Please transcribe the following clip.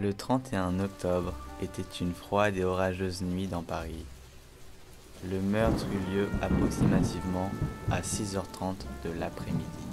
Le 31 octobre était une froide et orageuse nuit dans Paris. Le meurtre eut lieu approximativement à 6h30 de l'après-midi.